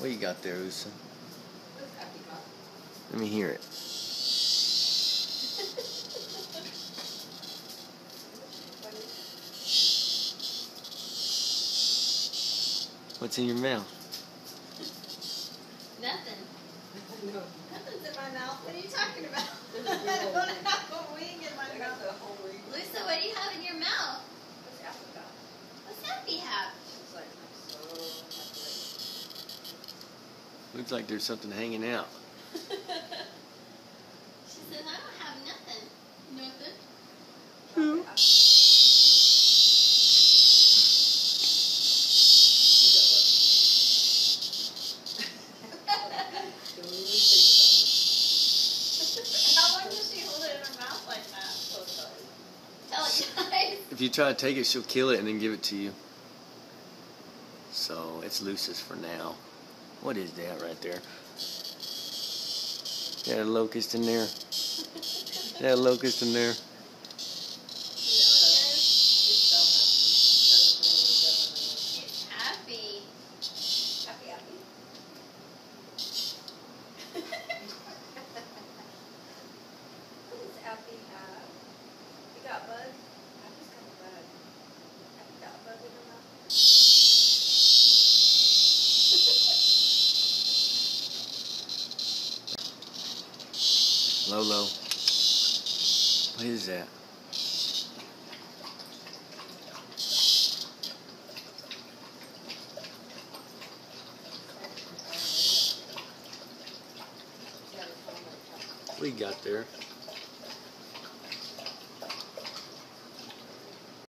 What you got there, Loosa? Let me hear it. What's in your mouth? Nothing. Nothing's in my mouth. What are you talking about? I don't have a wing in my mouth. Loosa, what do you have in your mouth? What's Happy have? Looks like there's something hanging out. she says, I don't have nothing. Nothing. How long does she hold it in her mouth like that? Tell it, guys. If you try to take it, she'll kill it and then give it to you. So it's Lucis for now. What is that right there? Got a locust in there. Got a locust in there. She's happy. Happy, happy. What does Appy have? You got a bug? Appy's got a bug. Appy got a bug in her mouth? Lolo. What is that? We got there?